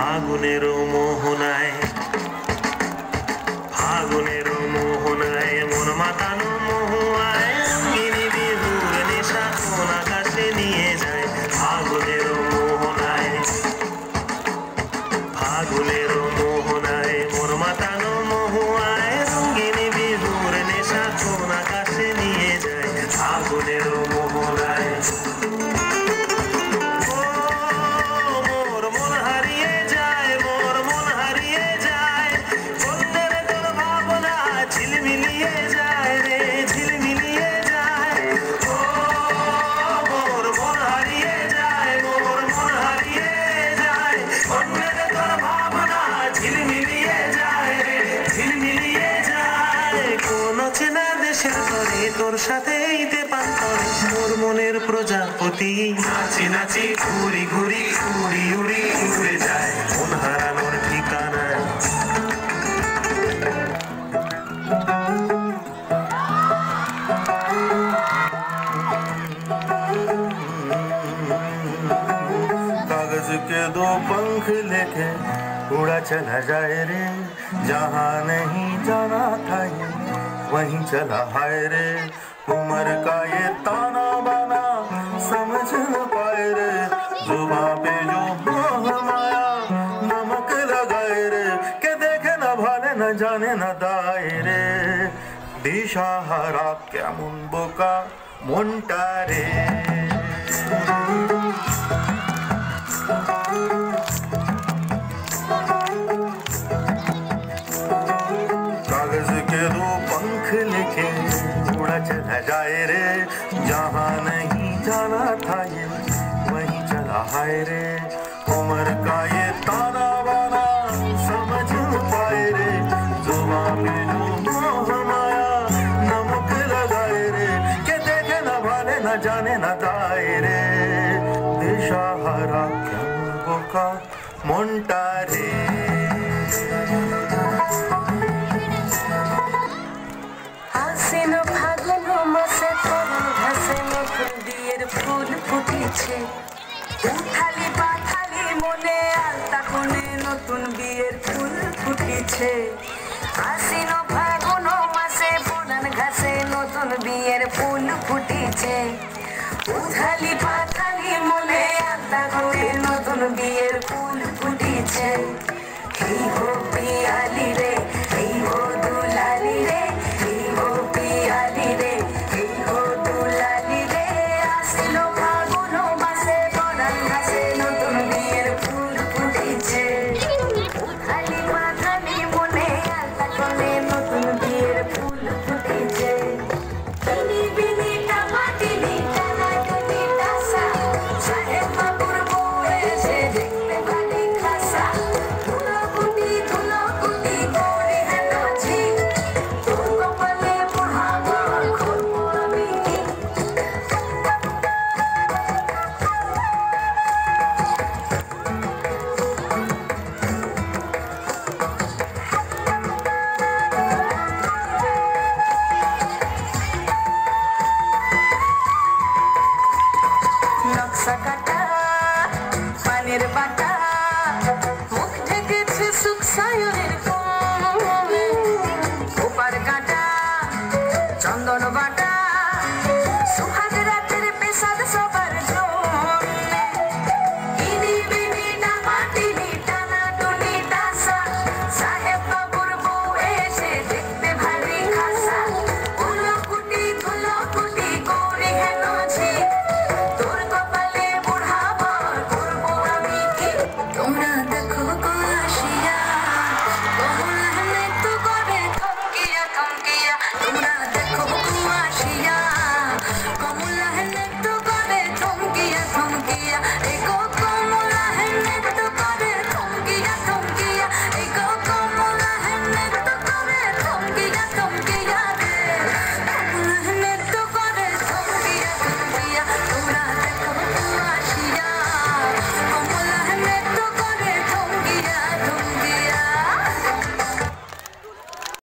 ফাগুনের মোহনায় দেশের তরে তোর সাথে ইতে পান করে মোর মনের প্রজাপতি নাচি নাচি ঘুরি ঘুরি উড়ি উড়ি উড়ে যায় মন হারানোর ঠিকানায় कागज के दो पंख लेके उड़ा चला जाए रे जहाँ नहीं जाना था ये वहीं चला हाय रे। उम्र का ये ताना बाना समझ न पाए रे। जुबा पे जो मोह माया नमक लगाए रे। के देखे न भाले न जाने न दाए रे। दिशा हरा क्या मुंबो का मुंटा रे। चला जाए रे। जहाँ नहीं जाना था ये, वहीं चला है रे। उम्र का ये ताना बाना, समझ पाए रे। जुबा पे हमाया नमक लगाए रे। के देखे न भाले, न जाने न जाए रे। दिशा हरा क्या का मोन्टा रे। ফুল ফুটেছে। উঠালি পাথালি মনে আলতা কোণে নতুন বিয়ের ফুল ফুটেছে। আসিন ফাগুন মাসে পুরান ঘাসে নতুন বিয়ের ফুল ফুটেছে। উথালি পাথালি